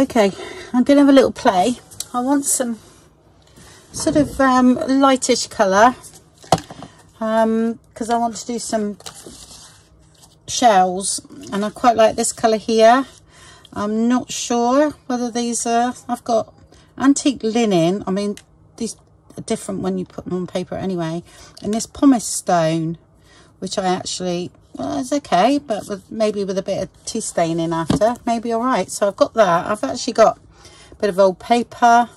Okay, I'm going to have a little play. I want some sort of um, lightish colour because um, I want to do some shells and I quite like this colour here. I'm not sure whether these are, I've got antique linen. I mean, these are different when you put them on paper anyway. And this pumice stone, which I actually, well, it's okay, but with, maybe with a bit of tea staining after, maybe all right. So I've got that. I've actually got a bit of old paper.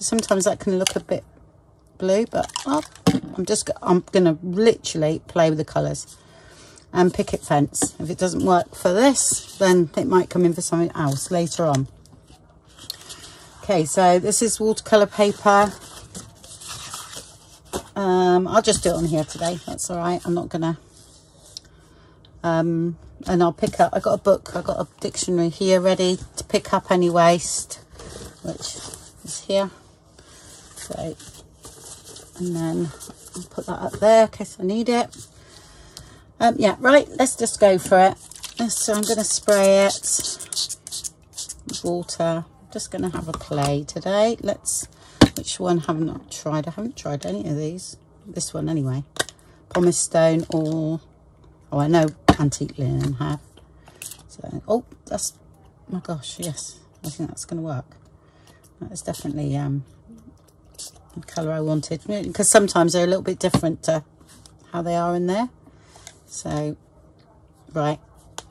Sometimes that can look a bit blue, but oh, I'm just, I'm going to literally play with the colours and picket fence. If it doesn't work for this, then it might come in for something else later on. Okay, so this is watercolour paper. Um, I'll just do it on here today. That's all right. I'm not going to... Um, and I'll pick up... I've got a book. I've got a dictionary here ready to pick up any waste, which is here. So, and then I'll put that up there in case I need it. Um, yeah, right, let's just go for it. So I'm going to spray it with water. I'm just going to have a play today. Let's, which one haven't tried? I haven't tried any of these. This one anyway. Pumice stone or, oh, I know antique linen have. So, oh, that's, my gosh, yes. I think that's going to work. That is definitely um, the colour I wanted. Because sometimes they're a little bit different to how they are in there. So, right.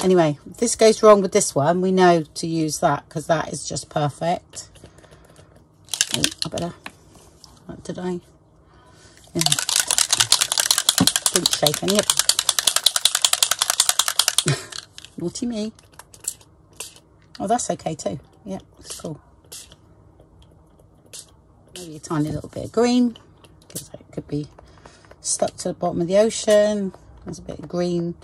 Anyway, if this goes wrong with this one, we know to use that because that is just perfect. Oh, I better, what did I? Yeah. Didn't shake any of Naughty me. Oh, that's okay too. Yeah, it's cool. Maybe a tiny little bit of green because it could be stuck to the bottom of the ocean. There's a bit of green,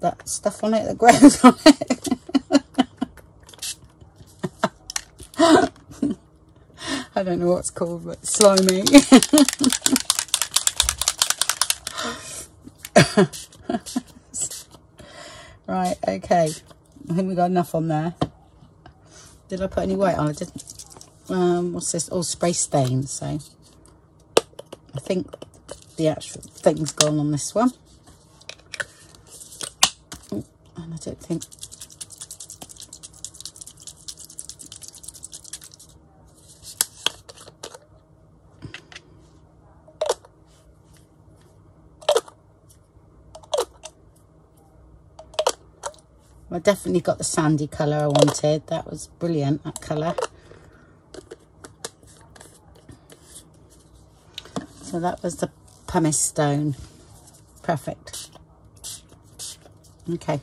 that stuff on it that grows on it. I don't know what it's called, but slimy. okay. I think we got enough on there. Did I put any white on? I didn't. Um, what's this? Oh, spray stain. So I think the actual thing's gone on this one. Oh, and I don't think I definitely got the sandy colour I wanted. That was brilliant, that colour. So that was the pumice stone. Perfect. Okay.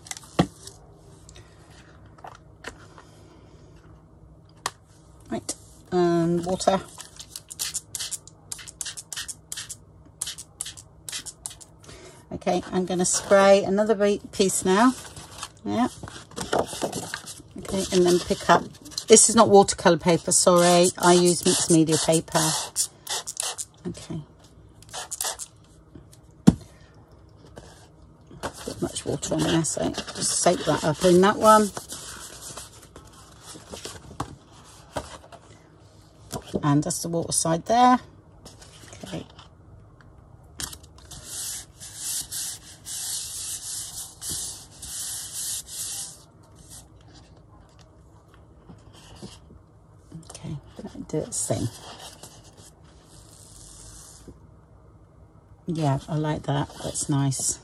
Right, and water. Okay, I'm going to spray another piece now. Yeah. Okay, and then pick up. This is not watercolour paper, sorry. I use mixed media paper. Okay. not much water on there, so just soak that up in that one. And that's the water side there. Okay. Okay, do it same. Yeah, I like that. That's nice.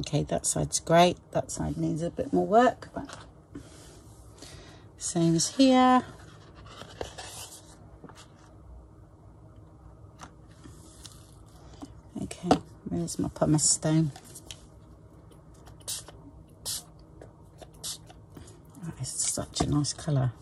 Okay, that side's great. That side needs a bit more work, but same as here. Okay, where's my pumice stone? That is such a nice colour.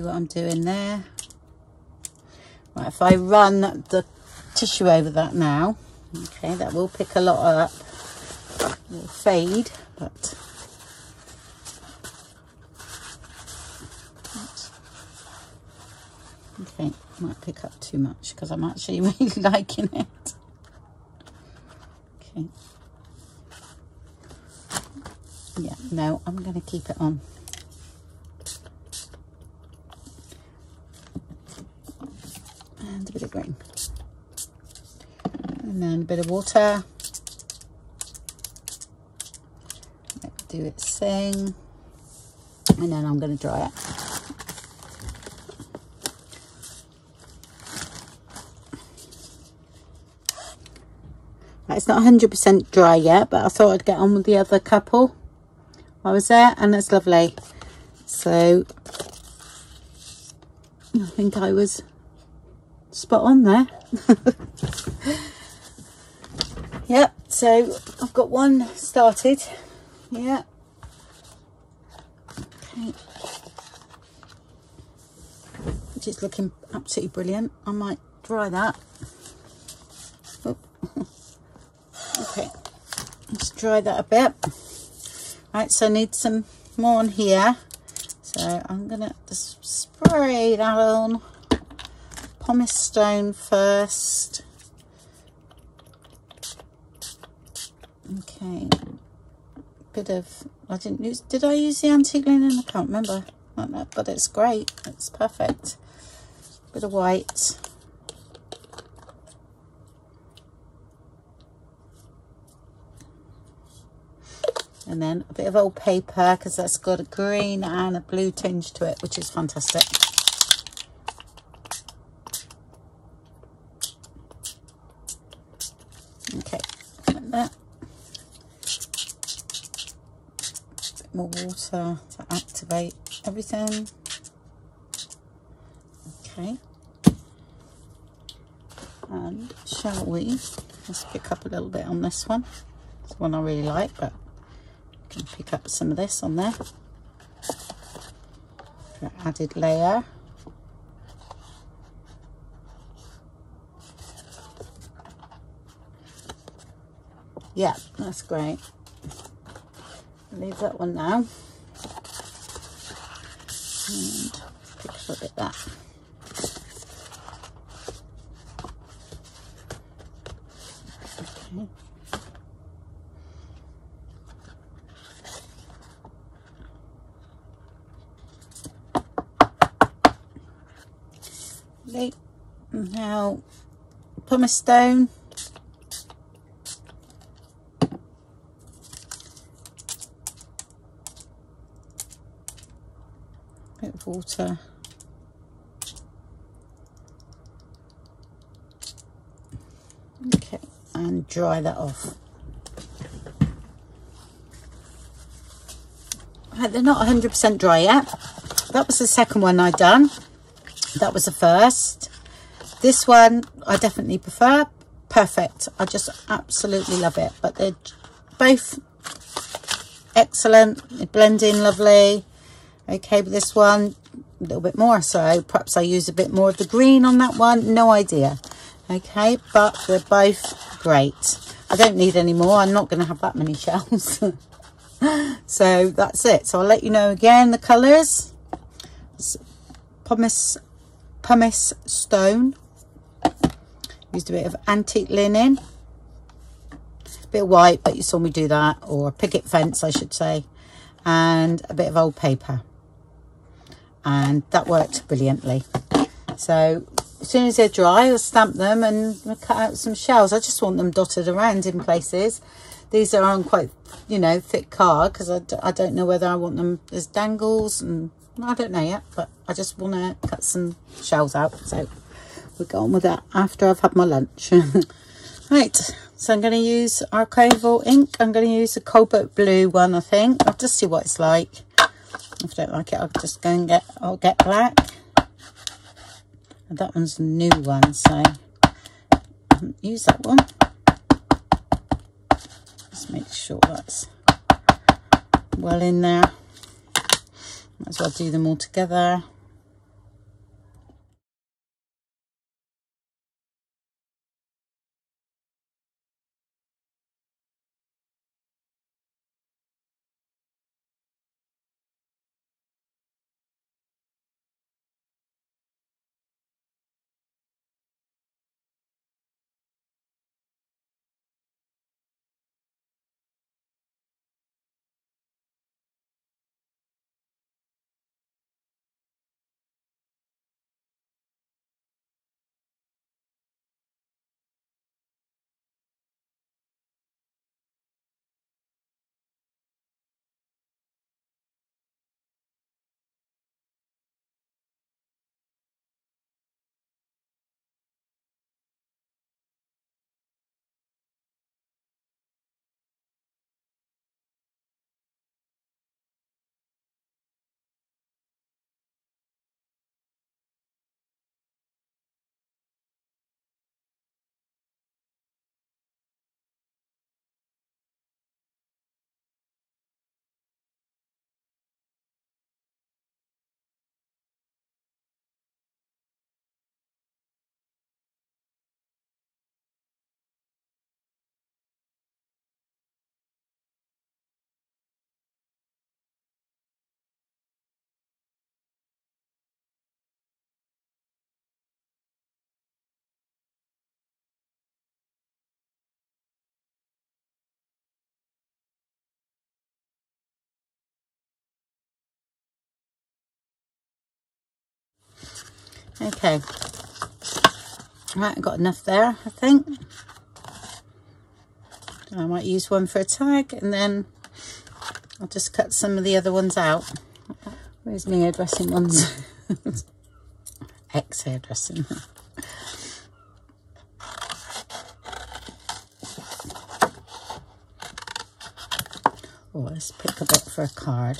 See what I'm doing there. Right, if I run the tissue over that now, okay, that will pick a lot up. It will fade, but Okay, might pick up too much because I'm actually really liking it. Okay. Yeah, no, I'm going to keep it on. And a bit of green. And then a bit of water. Do its thing. And then I'm going to dry it. It's not 100% dry yet, but I thought I'd get on with the other couple. I was there and it's lovely. So I think I was spot on there. yep, so I've got one started. Yeah. Okay. Which is looking absolutely brilliant. I might dry that. Oh. okay. Let's dry that a bit. Right, so I need some more on here. So I'm going to just spray that on. Pumice stone first. Okay. Bit of, I didn't use, did I use the antique linen? I can't remember. But it's great. It's perfect. Bit of white. and then a bit of old paper because that's got a green and a blue tinge to it which is fantastic okay like that bit more water to activate everything. Okay. And shall we? Let's pick up a little bit on this one. It's one I really like but I can pick up some of this on there. Added layer. Yeah, that's great. Leave that one now. And up a bit that. Okay. Now, pumice stone. Bit of water. Okay, and dry that off. Right, they're not 100% dry yet. That was the second one I done. That was the first. This one I definitely prefer. Perfect. I just absolutely love it. But they're both excellent. They blend in lovely. Okay, but this one a little bit more. So perhaps I use a bit more of the green on that one. No idea. Okay, but they're both great. I don't need any more. I'm not going to have that many shells. so that's it. So I'll let you know again the colours. Pumice pumice stone. Used a bit of antique linen. A bit of white, but you saw me do that. Or picket fence, I should say. And a bit of old paper. And that worked brilliantly. So as soon as they're dry, I'll stamp them and cut out some shells. I just want them dotted around in places. These are on quite, you know, thick card because I, I don't know whether I want them as dangles and I don't know yet, but I just want to cut some shells out. So we'll go on with that after I've had my lunch. right, so I'm going to use archival ink. I'm going to use the cobalt blue one, I think. I'll just see what it's like. If I don't like it, I'll just go and get, I'll get black. That one's a new one, so um, I haven't used that one. Just make sure that's well in there. Might as well do them all together. Okay. Right, I've got enough there, I think. I might use one for a tag and then I'll just cut some of the other ones out. Where's my hairdressing ones? Ex hairdressing. oh, let's pick a bit for a card.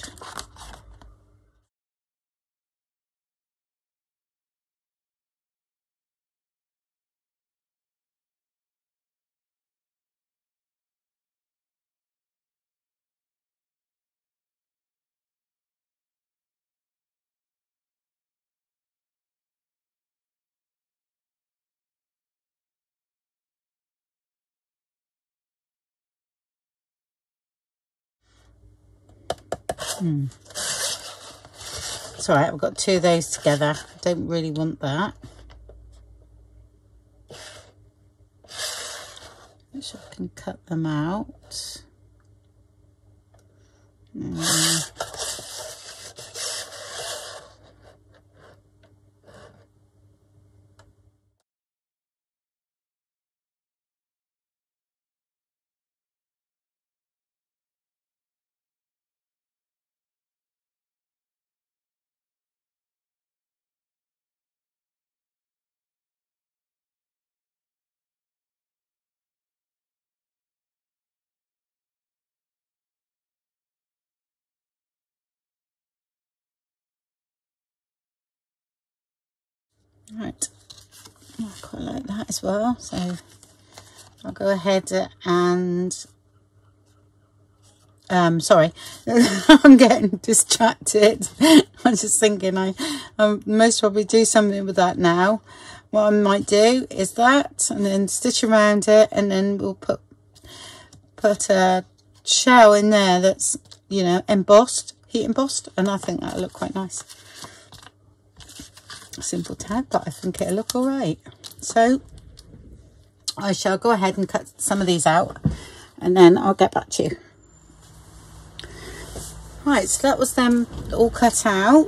Hmm. It's all right, I've got two of those together. Don't really want that. So I can cut them out. Mm. Right, I quite like that as well. So I'll go ahead and, um, sorry, I'm getting distracted. I'm just thinking I, I most probably do something with that now. What I might do is that and then stitch around it and then we'll put, put a shell in there that's, you know, embossed, heat embossed, and I think that'll look quite nice simple tag but I think it'll look all right so I shall go ahead and cut some of these out and then I'll get back to you. Right so that was them all cut out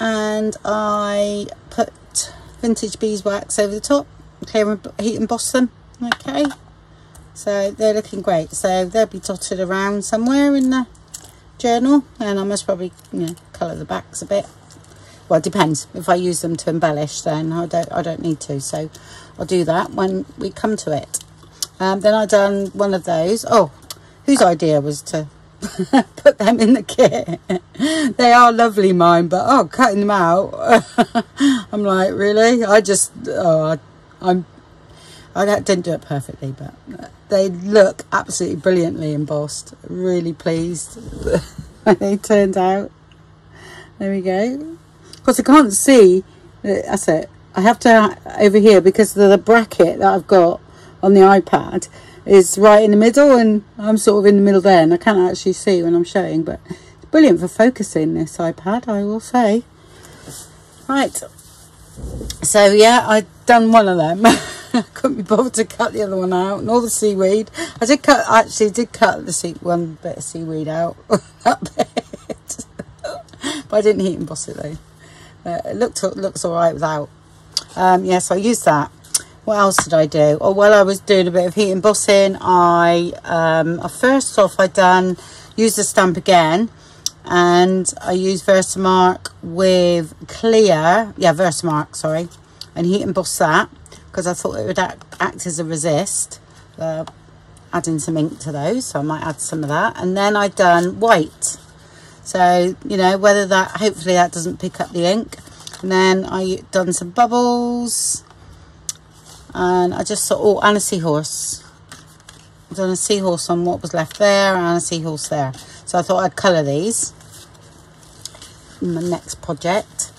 and I put vintage beeswax over the top clear and heat emboss them okay? So they're looking great. So they'll be dotted around somewhere in the journal and I must probably you know colour the backs a bit well it depends. If I use them to embellish then I don't I don't need to. So I'll do that when we come to it. Um, then I done one of those. Oh whose idea was to put them in the kit? They are lovely mine but oh cutting them out. I'm like really? I just oh I, I'm I didn't do it perfectly but they look absolutely brilliantly embossed. Really pleased. When they turned out. There we go because I can't see uh, that's it. I have to uh, over here because the bracket that I've got on the iPad is right in the middle and I'm sort of in the middle there and I can't actually see when I'm showing but it's brilliant for focusing this iPad I will say. Right. So yeah I've done one of them. Couldn't be bothered to cut the other one out and all the seaweed. I did cut actually did cut the sea one bit of seaweed out that bit. But I didn't heat emboss it though it looked looks all right without. Um, yes, I used that. What else did I do? Oh, while I was doing a bit of heat embossing, I um, uh, first off I done used the stamp again, and I used Versamark with clear, yeah, Versamark, sorry, and heat emboss that because I thought it would act, act as a resist. Uh, adding some ink to those, so I might add some of that, and then I done white so, you know, whether that, hopefully that doesn't pick up the ink. And then I done some bubbles. And I just thought, oh, and a seahorse. I've done a seahorse on what was left there and a seahorse there. So I thought I'd colour these in my next project.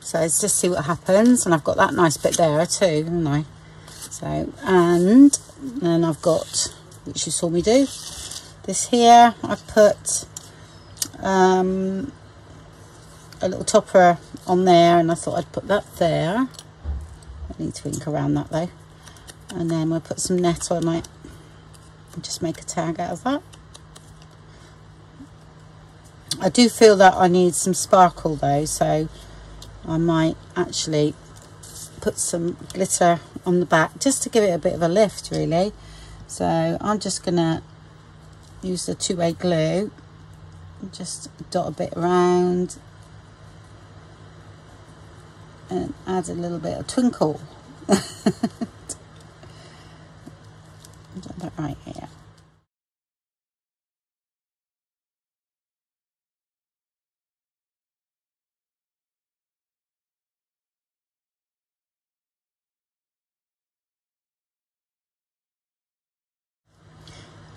So let's just see what happens. And I've got that nice bit there too, haven't I? So, and then I've got, which you saw me do, this here. I've put um, a little topper on there and I thought I'd put that there. I need to ink around that though. And then we'll put some net on it and just make a tag out of that. I do feel that I need some sparkle though, so I might actually put some glitter on the back just to give it a bit of a lift really. So I'm just to use the two-way glue just dot a bit around and add a little bit of twinkle. right here.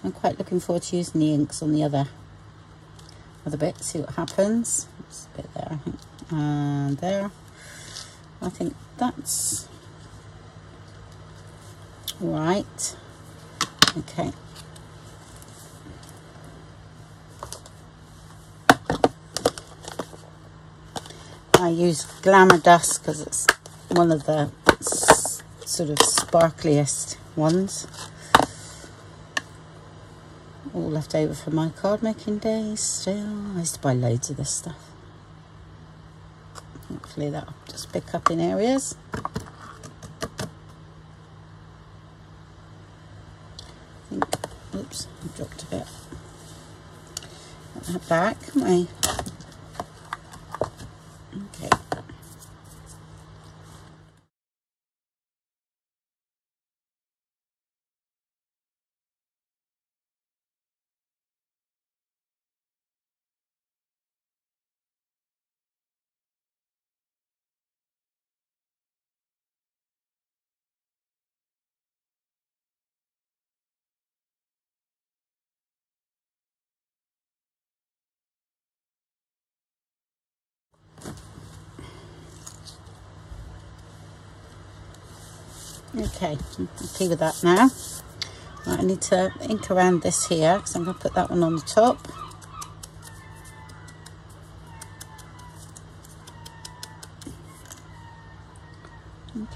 I'm quite looking forward to using the inks on the other other bit, see what happens. It's a bit there, I think. And there. I think that's right. Okay. I use Glamour Dust because it's one of the sort of sparkliest ones all left over from my card making days still. I used to buy loads of this stuff. Hopefully that'll just pick up in areas. I think, oops, I dropped a bit. That back, my Okay, I'm okay with that now. Right, I need to ink around this here because I'm going to put that one on the top.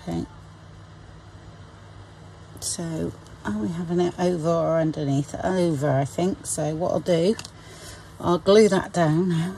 Okay. So, are we having it over or underneath? Over, I think. So what I'll do, I'll glue that down now.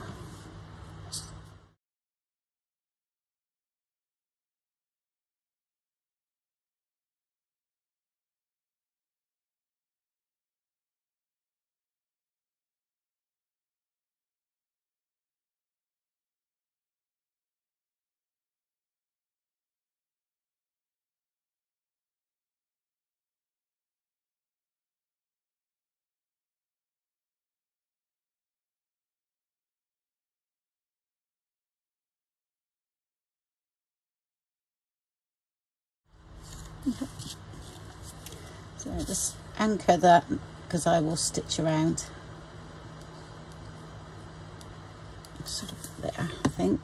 Anchor that because I will stitch around. Sort of there, I think.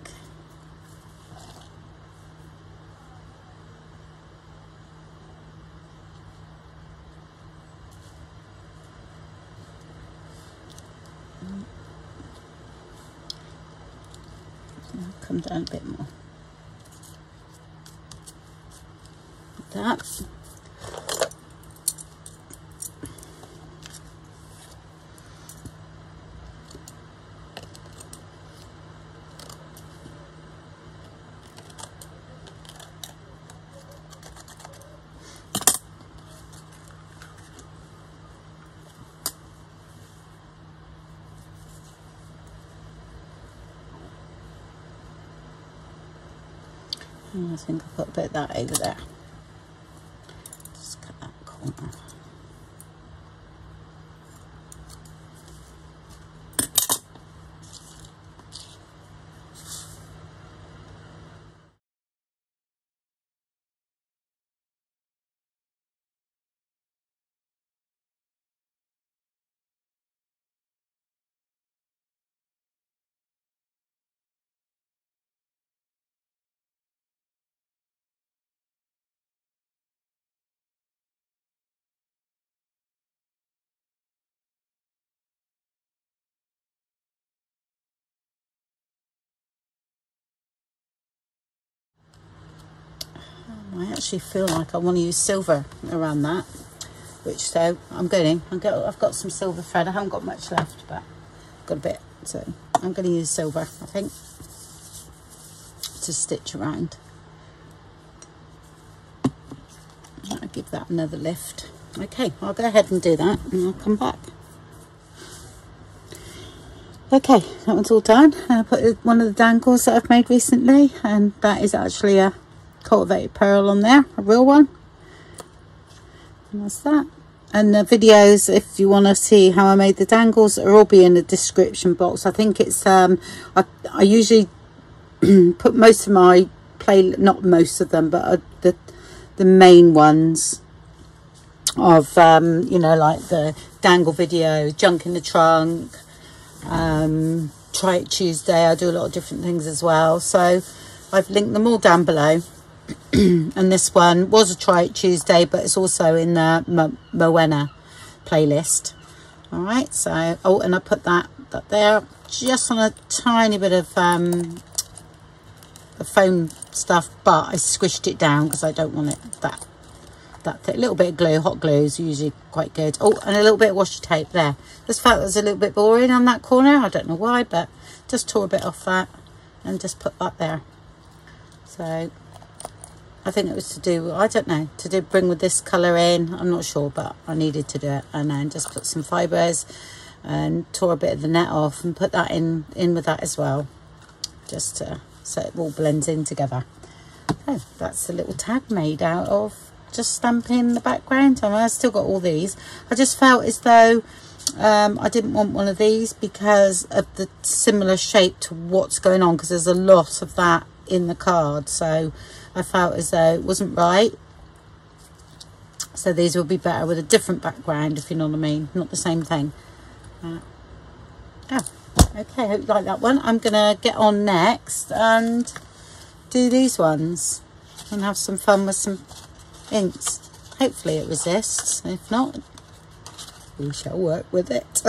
come down a bit more. that. I think I'll put a bit of that over there. I actually feel like I want to use silver around that which so I'm going I'm got, I've got some silver thread I haven't got much left but I've got a bit so I'm going to use silver I think to stitch around I'll give that another lift. Okay, I'll go ahead and do that and I'll come back. Okay, that one's all done. I put one of the dangles that I've made recently and that is actually a cultivated pearl on there, a real one. And that's that. And the videos, if you want to see how I made the dangles, are all be in the description box. I think it's, um, I, I usually put most of my play, not most of them, but uh, the, the main ones of, um, you know, like the dangle video, junk in the trunk, um, try it Tuesday. I do a lot of different things as well. So I've linked them all down below. and this one was a try it Tuesday, but it's also in the Mo Mowena playlist. All right. So, oh, and I put that, that there just on a tiny bit of um, the foam stuff, but I squished it down because I don't want it that that thick. a little bit of glue hot glue is usually quite good oh and a little bit of washi tape there this felt was a little bit boring on that corner i don't know why but just tore a bit off that and just put that there so i think it was to do i don't know to do bring with this color in i'm not sure but i needed to do it and then just put some fibers and tore a bit of the net off and put that in in with that as well just to so it all blends in together oh that's a little tag made out of just stamping the background. I mean, I still got all these. I just felt as though um, I didn't want one of these because of the similar shape to what's going on because there's a lot of that in the card. So I felt as though it wasn't right. So these will be better with a different background, if you know what I mean. Not the same thing. Uh, oh, okay, hope you like that one. I'm going to get on next and do these ones and have some fun with some inks. Hopefully it resists. If not, we shall work with it.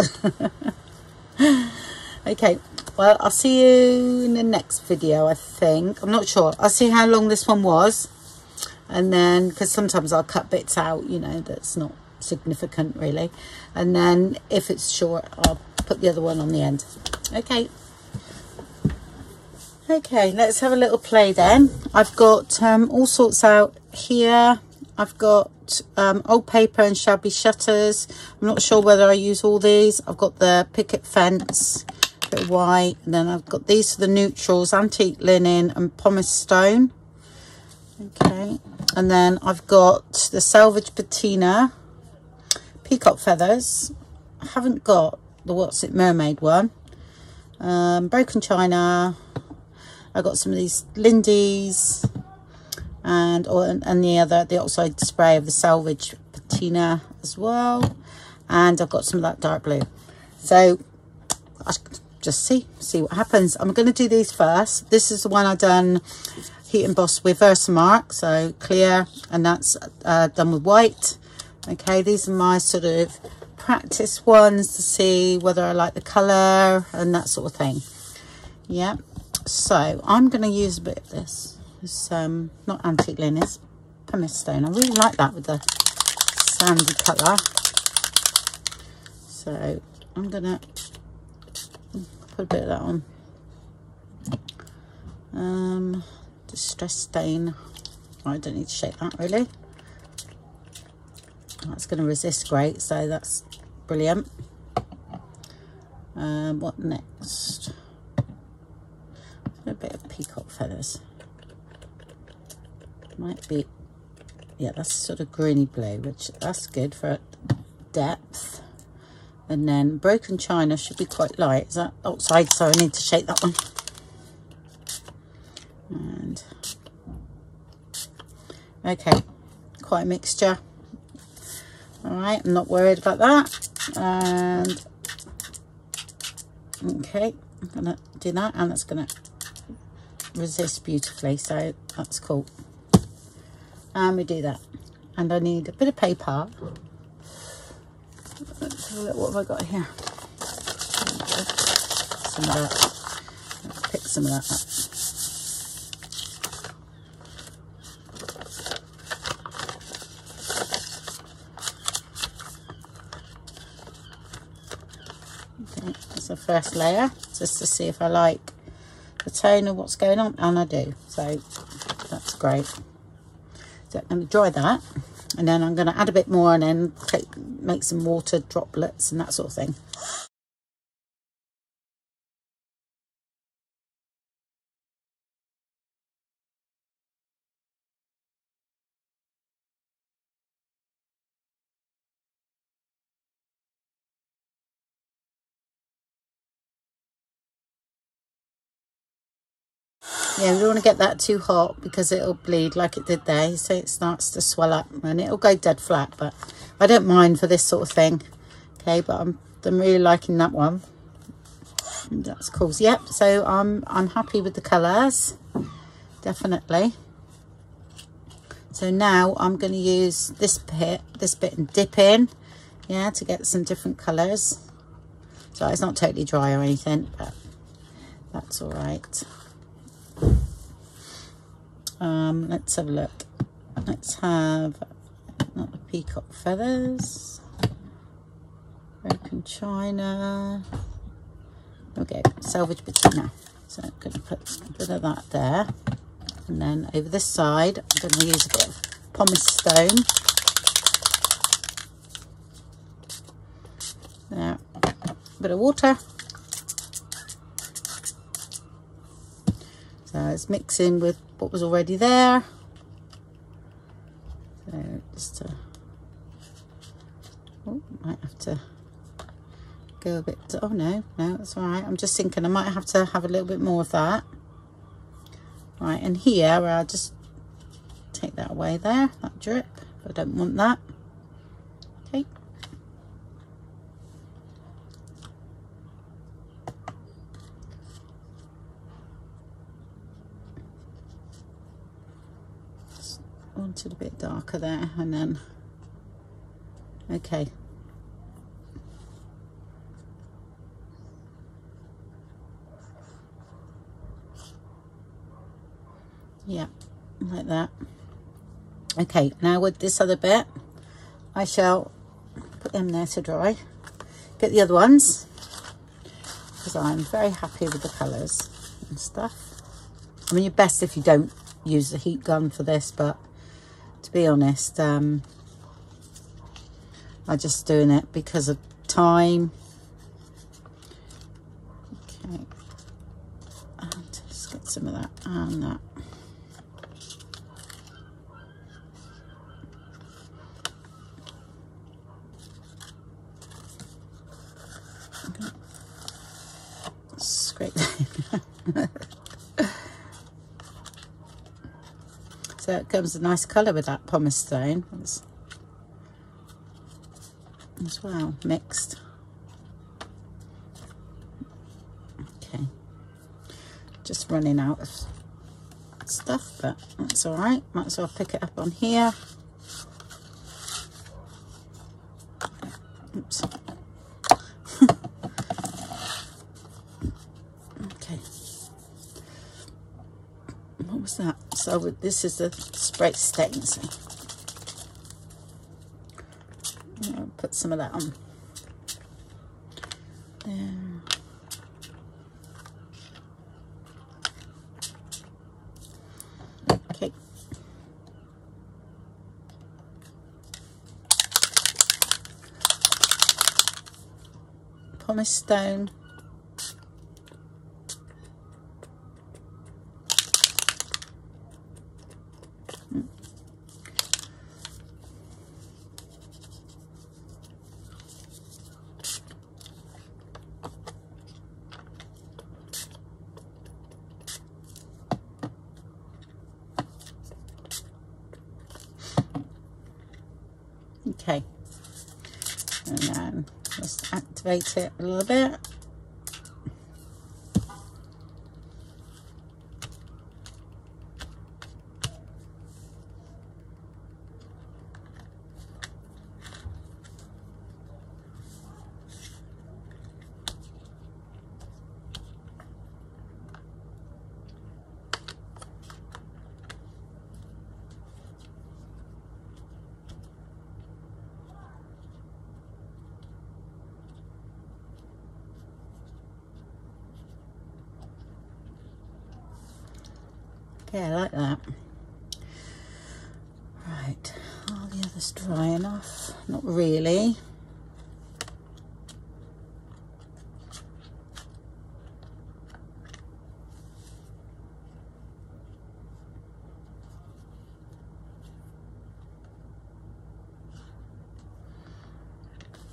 okay, well, I'll see you in the next video, I think. I'm not sure. I'll see how long this one was. And then, because sometimes I'll cut bits out, you know, that's not significant really. And then if it's short, I'll put the other one on the end. Okay. Okay, let's have a little play then. I've got um, all sorts out here. I've got um, old paper and shabby shutters. I'm not sure whether I use all these. I've got the picket fence, bit white. And then I've got these for the neutrals, antique linen and pumice stone. Okay. And then I've got the Salvage patina, peacock feathers. I haven't got the What's It Mermaid one. Um, broken china. I got some of these Lindy's and or and the other the oxide spray of the Salvage patina as well and I've got some of that dark blue so I just see see what happens. I'm going to do these first. This is the one I've done heat embossed with Versamark so clear and that's uh, done with white. Okay these are my sort of practice ones to see whether I like the color and that sort of thing. Yeah so I'm going to use a bit of this. It's um, not antique linen, it's pumice stone. I really like that with the sandy colour. So I'm going to put a bit of that on. Um, distress stain. I don't need to shake that really. That's going to resist great, so that's brilliant. Um, what next? A bit of peacock feathers might be yeah that's sort of greeny blue which that's good for depth and then broken china should be quite light. Is that oxide? So I need to shake that one. And okay quite a mixture. All right I'm not worried about that. And okay I'm gonna do that and that's gonna resist beautifully so that's cool. And we do that. And I need a bit of paper have a look what have I got here? Some of that. Let's pick some of that up. Okay that's the first layer just to see if I like the tone of what's going on and I do so that's great. Let me dry that and then I'm going to add a bit more and then take, make some water droplets and that sort of thing. yeah we don't want to get that too hot because it'll bleed like it did there so it starts to swell up and it'll go dead flat but I don't mind for this sort of thing. Okay but I'm, I'm really liking that one. That's cool. So, yep so I'm I'm happy with the colors definitely. So now I'm going to use this bit this bit and dip in yeah to get some different colors so it's not totally dry or anything but that's all right. Um, let's have a look. Let's have not the peacock feathers. Broken china. Okay, salvage patina. So I'm going to put a bit of that there. And then over this side, I'm going to use a bit of pumice stone. There, a bit of water. So it's mixing with what was already there. So just to, oh, might have to go a bit, oh no, no, that's all right. I'm just thinking I might have to have a little bit more of that. Right, and here I'll just take that away there, that drip. I don't want that. Okay. wanted a bit darker there and then okay yeah like that okay now with this other bit I shall put them there to dry get the other ones because I'm very happy with the colours and stuff I mean you're best if you don't use the heat gun for this but to be honest. Um, I'm just doing it because of time. Okay. And just get some of that and that. Scrape that So it comes a nice colour with that pumice stone as, as well, mixed. Okay, just running out of stuff, but that's all right. Might as well pick it up on here. Oops. okay. What So this is the spray stains. I'll put some of that on. Okay. Pumice stone. Okay. And then activate it a little bit. Yeah, I like that. Right, all the other this dry enough? Not really.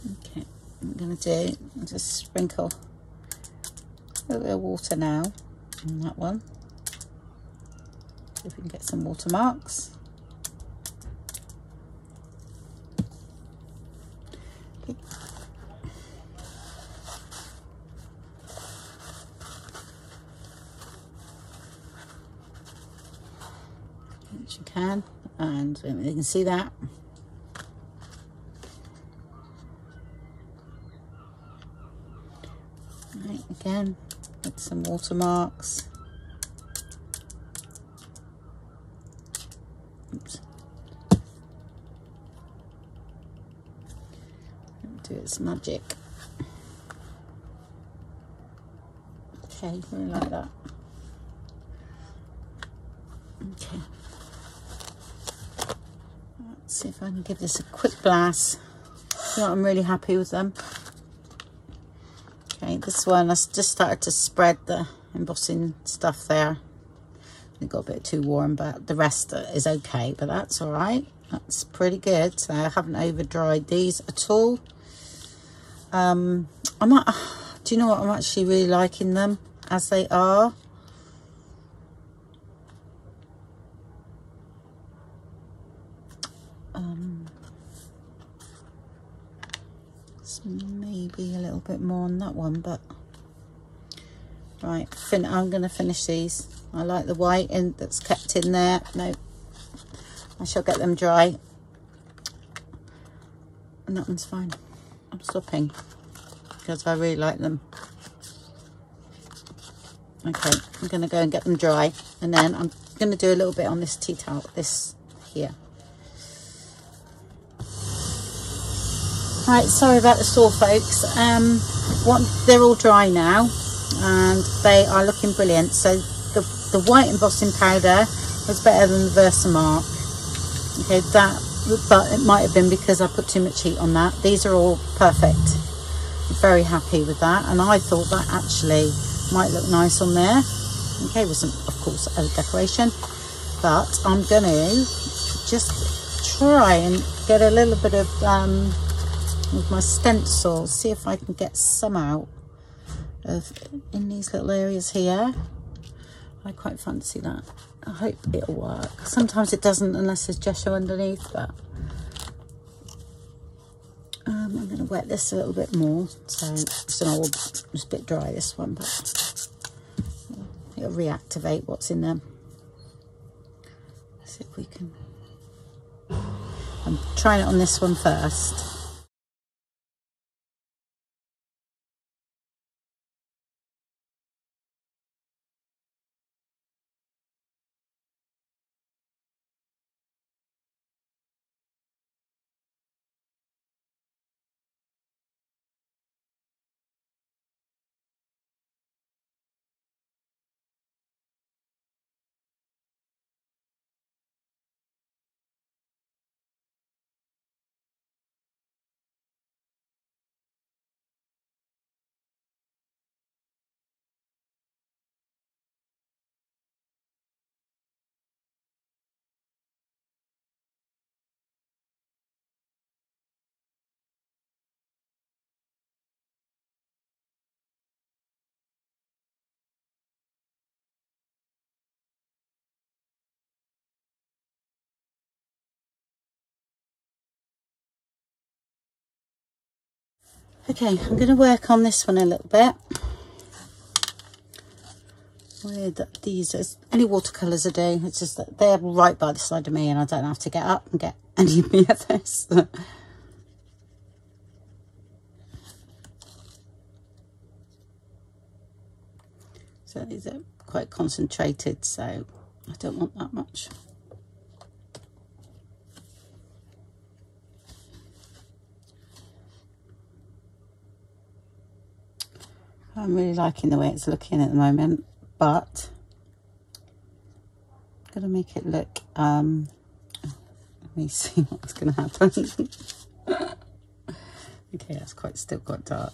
Okay, I'm going to do, just sprinkle a little bit of water now on that one. See if we can get some watermarks. Which you can, and um, you can see that. Right, again, with some watermarks. Oops. Do its magic. Okay, really like that. Okay. Let's see if I can give this a quick blast. You know, I'm really happy with them. This one I just started to spread the embossing stuff there. It got a bit too warm, but the rest is okay, but that's all right. That's pretty good. So I haven't over dried these at all. Um, I might, do you know what? I'm actually really liking them as they are. Um, maybe a little bit more on that one, but right, fin I'm going to finish these. I like the white and that's kept in there. No, I shall get them dry. And that one's fine. I'm stopping because I really like them. Okay, I'm going to go and get them dry. And then I'm going to do a little bit on this tea towel, this here. Right, sorry about the store folks. Um, what, they're all dry now and they are looking brilliant. So the, the white embossing powder was better than the Versamark. Okay, that, but it might have been because I put too much heat on that. These are all perfect. I'm very happy with that. And I thought that actually might look nice on there. Okay, wasn't of course a decoration, but I'm going to just try and get a little bit of um, with my stencil see if I can get some out of in these little areas here. I quite fancy that. I hope it'll work. Sometimes it doesn't unless there's gesso underneath but um, I'm going to wet this a little bit more. So it's an old it's a bit dry this one but it'll reactivate what's in them see if we can I'm trying it on this one first Okay, I'm going to work on this one a little bit. With these, any watercolours I do, it's just that they're right by the side of me and I don't have to get up and get any of others. so these are quite concentrated, so I don't want that much. I'm really liking the way it's looking at the moment, but I'm going to make it look um, let me see what's going to happen. okay, that's quite still quite dark.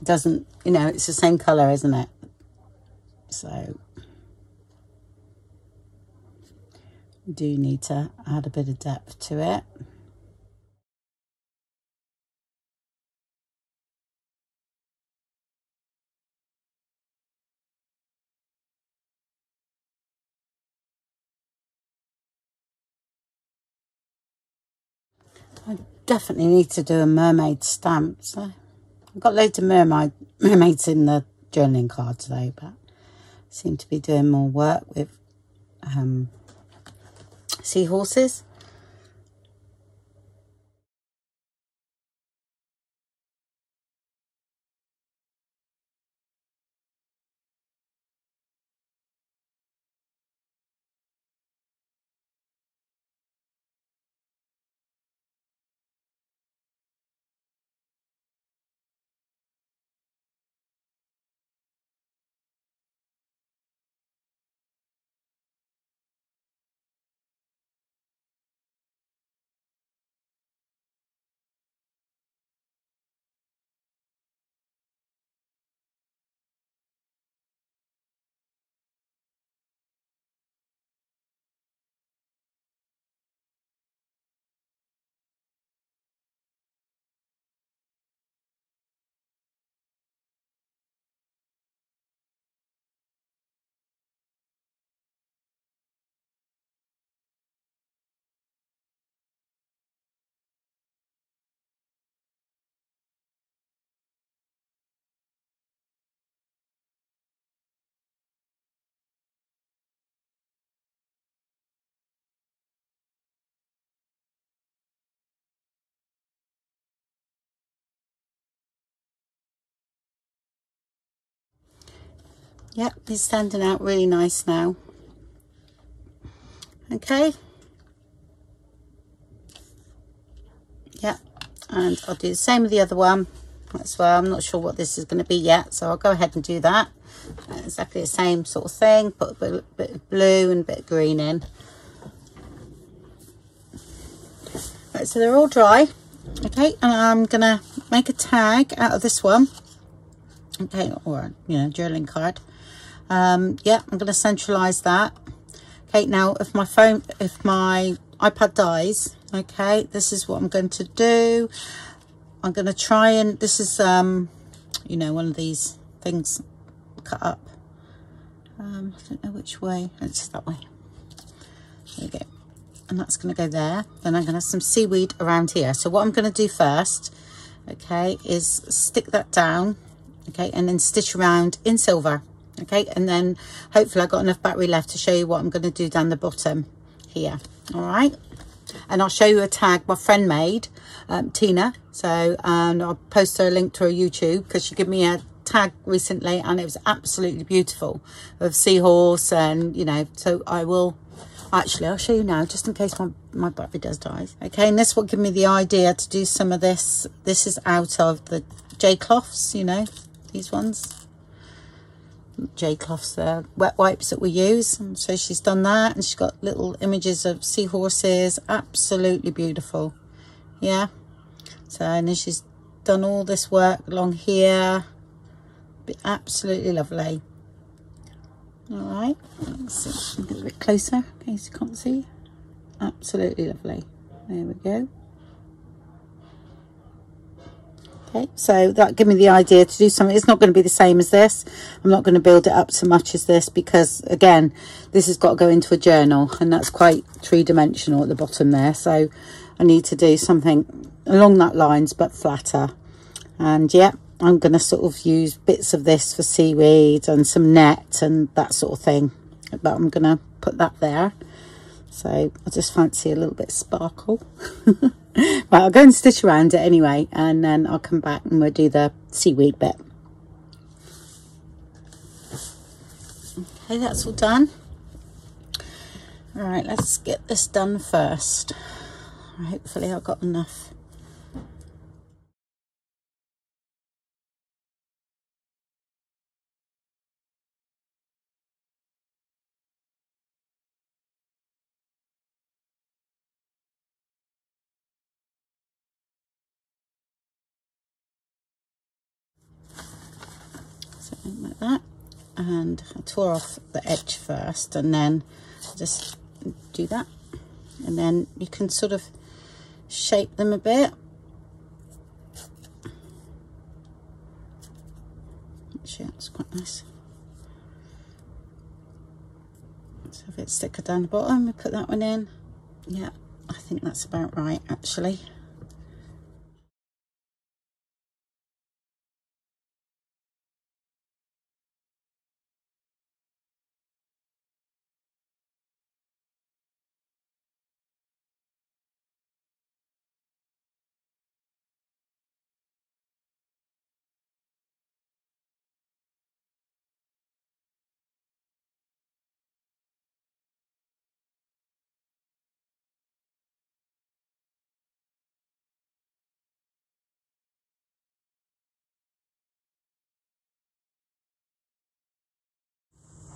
It doesn't, you know, it's the same colour, isn't it? So do need to add a bit of depth to it. I definitely need to do a mermaid stamp. So I've got loads of mermaid mermaids in the journaling card today, but seem to be doing more work with um, seahorses. Yep, he's standing out really nice now. Okay. Yep, and I'll do the same with the other one as well. I'm not sure what this is going to be yet, so I'll go ahead and do that. Uh, exactly the same sort of thing, put a bit, bit of blue and a bit of green in. Right, so they're all dry. Okay, and I'm going to make a tag out of this one. Okay, or, you know, journaling card um yeah i'm going to centralize that. Okay now if my phone if my ipad dies okay this is what i'm going to do. I'm going to try and this is um you know one of these things cut up. Um i don't know which way it's that way. There we go. And that's going to go there. Then i'm going to have some seaweed around here. So what i'm going to do first okay is stick that down okay and then stitch around in silver okay and then hopefully I've got enough battery left to show you what I'm going to do down the bottom here all right? And I'll show you a tag my friend made um, Tina. So and I'll post her a link to her YouTube because she gave me a tag recently and it was absolutely beautiful of seahorse and you know so I will actually I'll show you now just in case my, my battery does die okay? And this will give me the idea to do some of this. This is out of the J cloths you know these ones J-cloths there, wet wipes that we use. And so she's done that and she's got little images of seahorses. Absolutely beautiful. Yeah. So, and then she's done all this work along here. Absolutely lovely. All right. Let's see. Get a bit closer in case you can't see. Absolutely lovely. There we go. Okay, so that gave me the idea to do something. It's not going to be the same as this. I'm not going to build it up so much as this because, again, this has got to go into a journal and that's quite three-dimensional at the bottom there. So I need to do something along that lines but flatter. And yeah, I'm going to sort of use bits of this for seaweed and some net and that sort of thing. But I'm going to put that there. So I just fancy a little bit sparkle. but I'll go and stitch around it anyway and then I'll come back and we'll do the seaweed bit. Okay, that's all done. All right, let's get this done first. Hopefully I've got enough like that. And I tore off the edge first and then just do that. And then you can sort of shape them a bit. Actually that's quite nice. So a bit thicker down the bottom. We put that one in. Yeah I think that's about right actually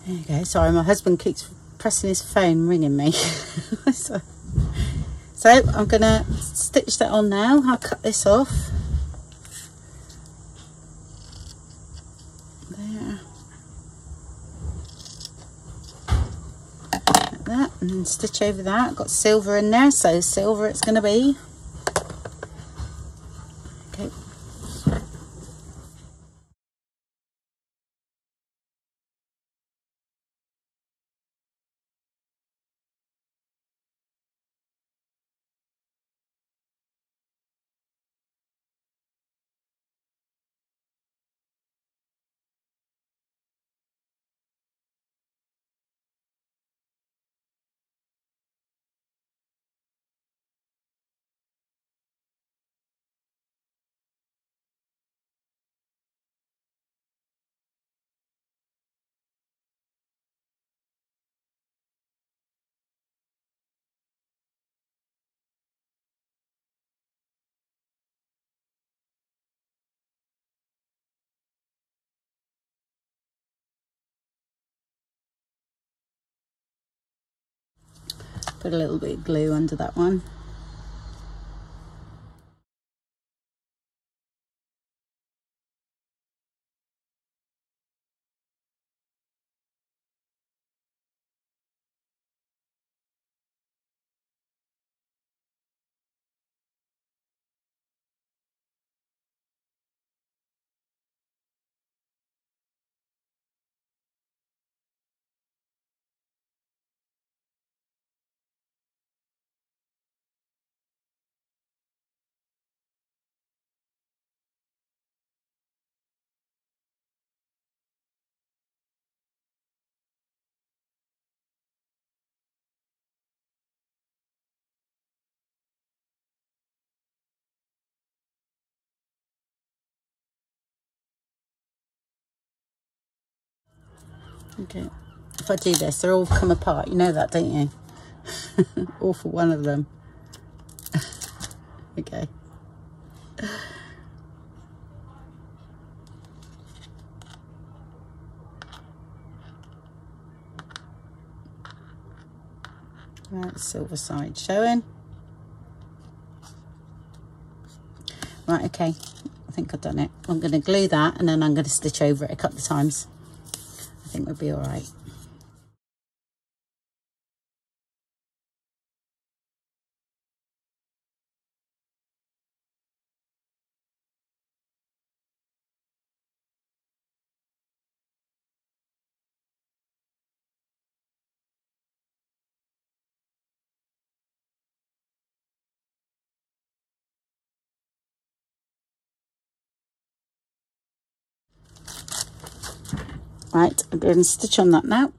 There you go. Sorry, my husband keeps pressing his phone, ringing me. so, so I'm going to stitch that on now. I'll cut this off. There. That. And stitch over that. Got silver in there, so silver it's going to be. Put a little bit of glue under that one. Okay. If I do this, they'll all come apart. You know that, don't you? all for one of them. okay. Right, silver side showing. Right, okay. I think I've done it. I'm going to glue that and then I'm going to stitch over it a couple of times think we'll be all right. Right, I'm going to stitch on that now.